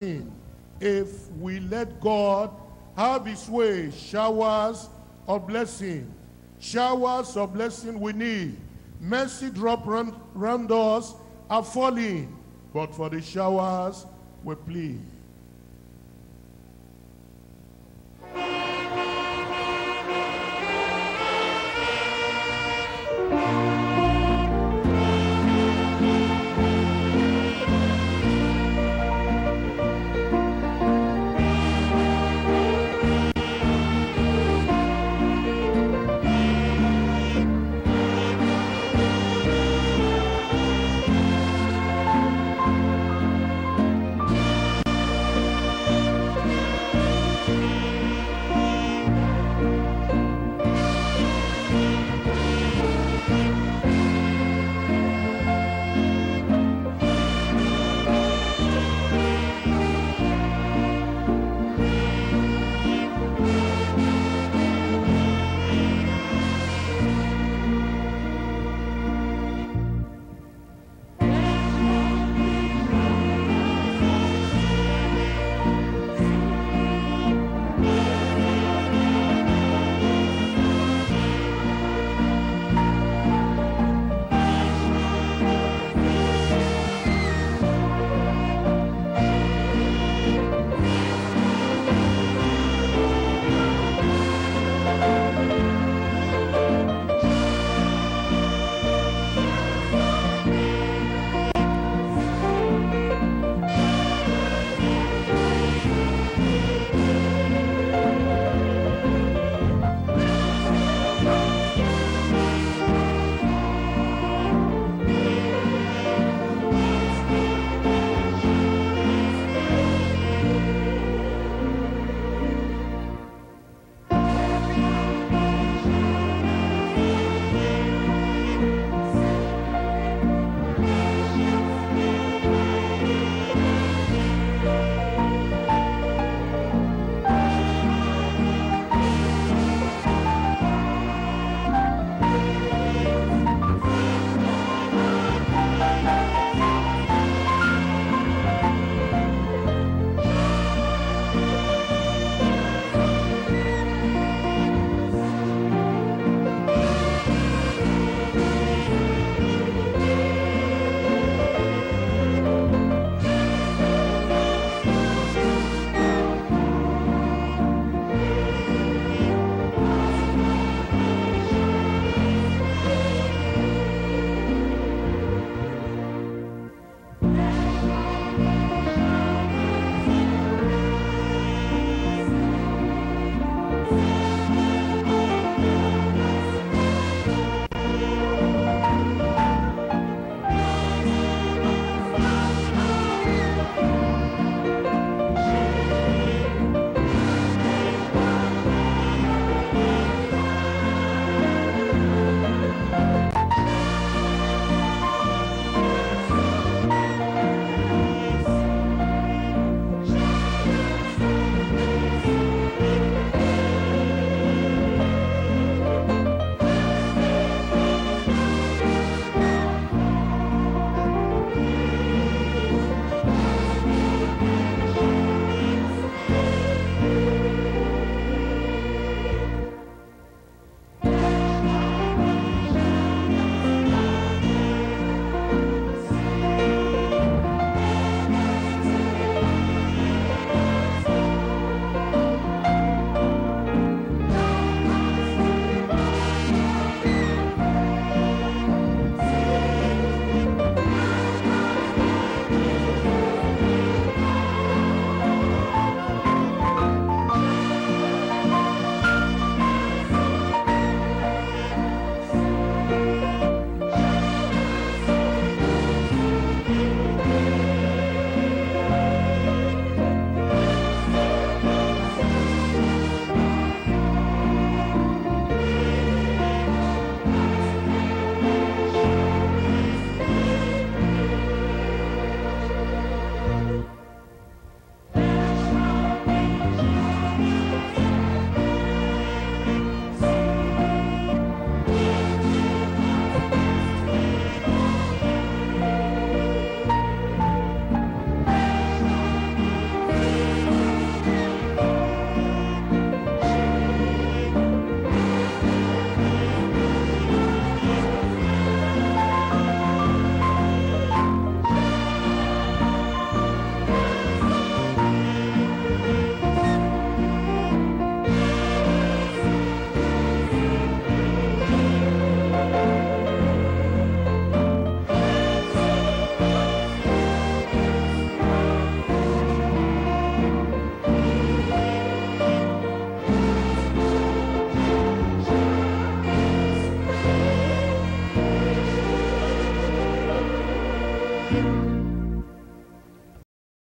If we let God have his way, showers of blessing, showers of blessing we need. Mercy drop round, round us are falling, but for the showers we plead.